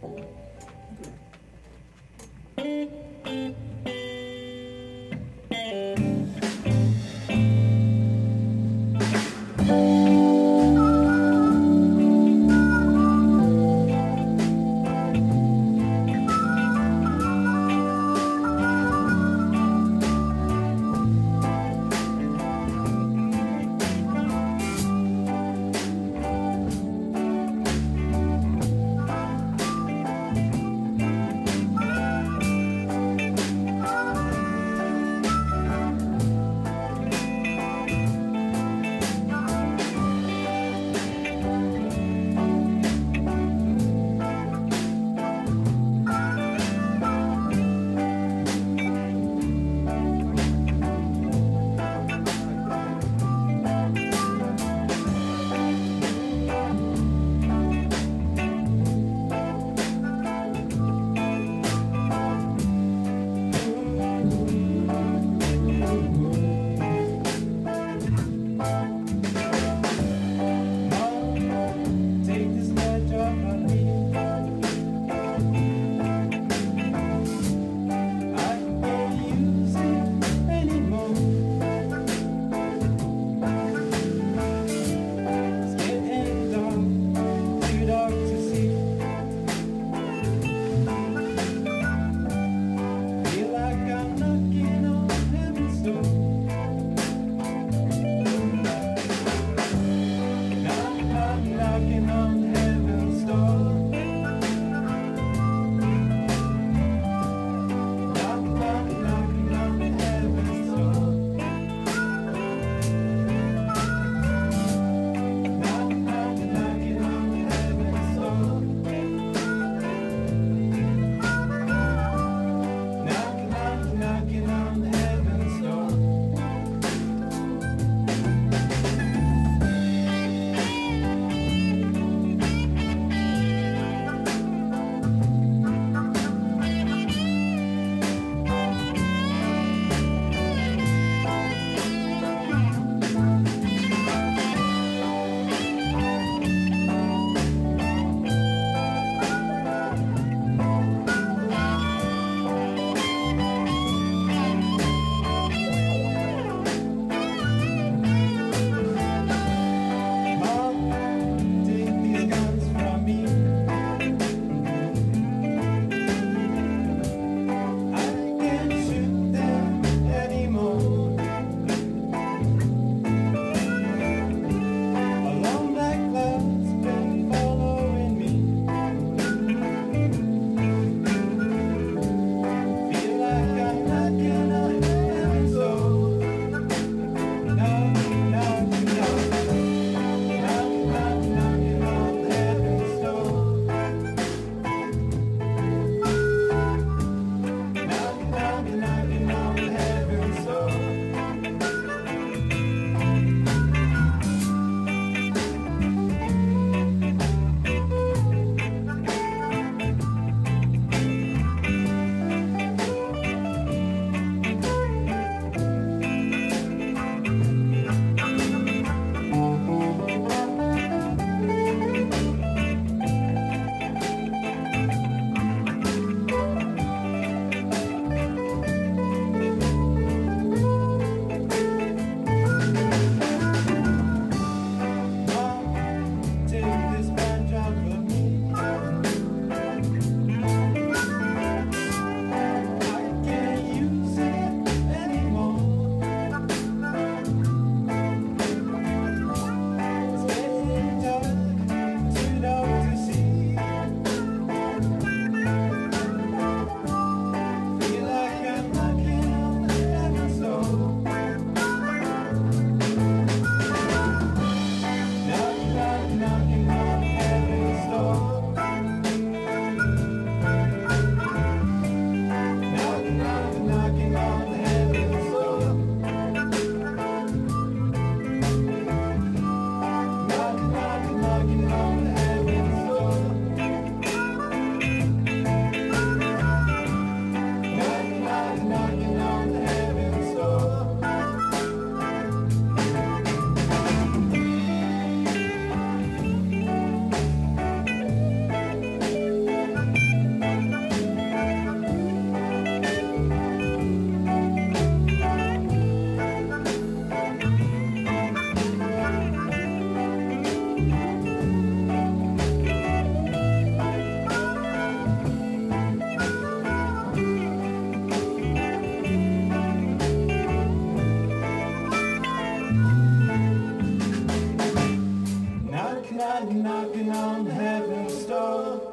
Thank you.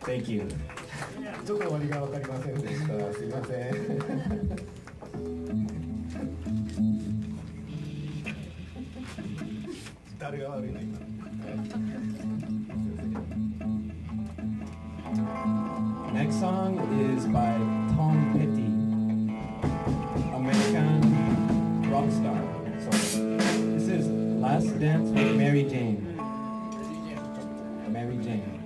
Thank you. ちょっと終わりが分かりませんでした。すいません。誰が悪いの今。 Next song is by Tom Petty, American rock star. So this is Last Dance with Mary Jane. Mary Jane.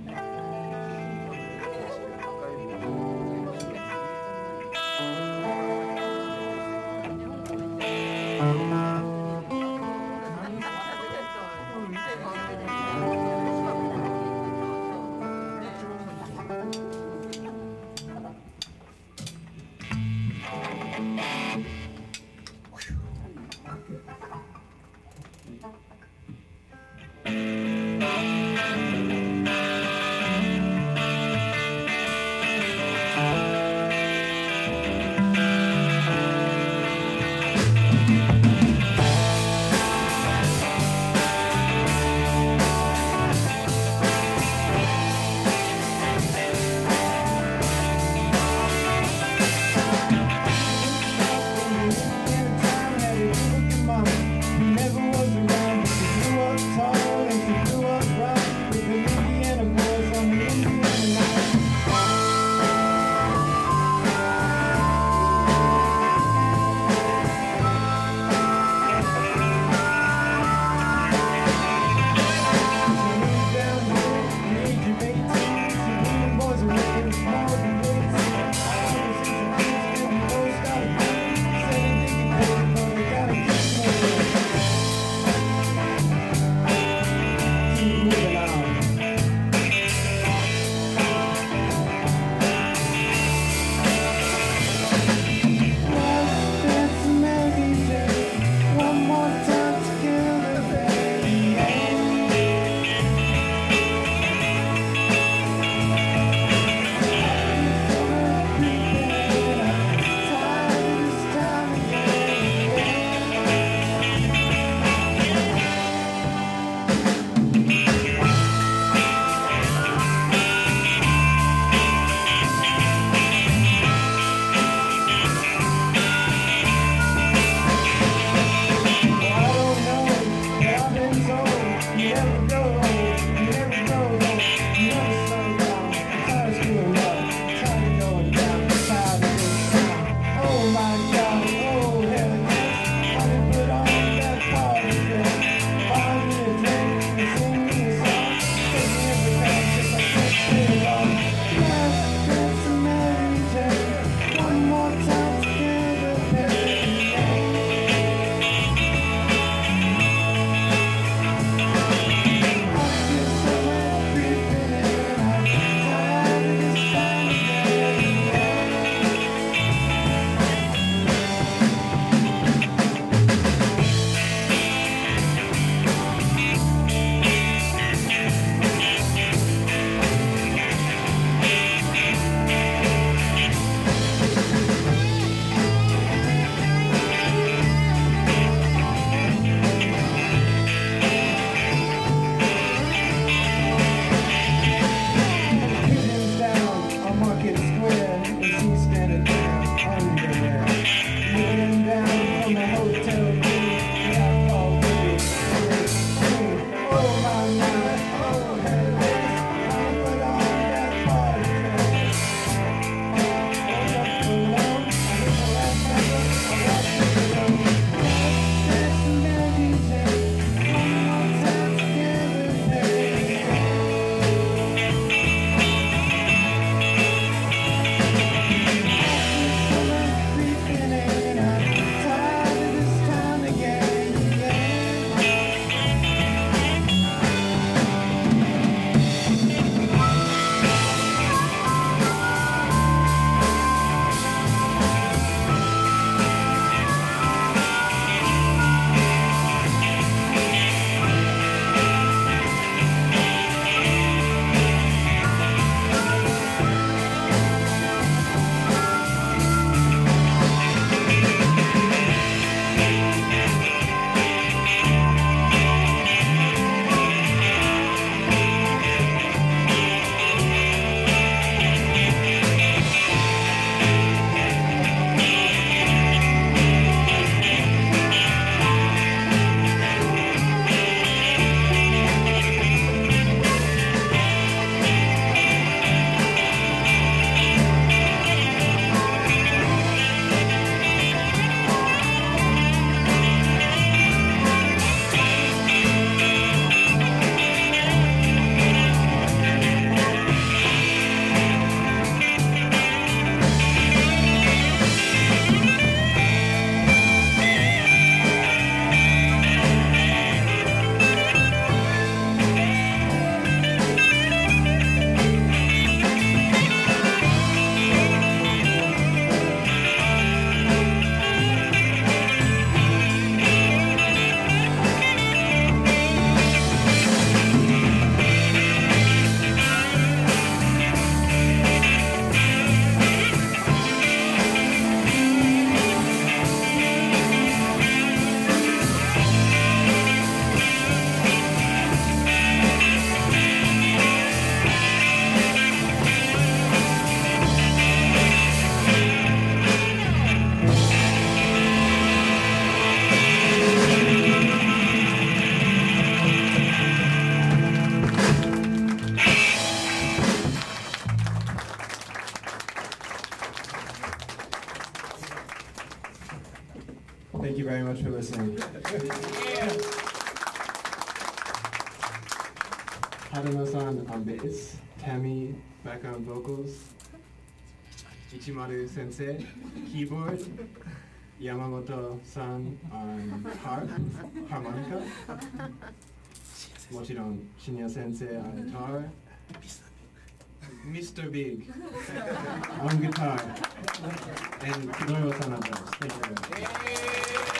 Ichimaru Sensei keyboard, Yamamoto-san on harp, harmonica, もちろん Shinya Sensei on guitar, Mr. Big on guitar, and Kidoyo-san on drums. Thank you very much.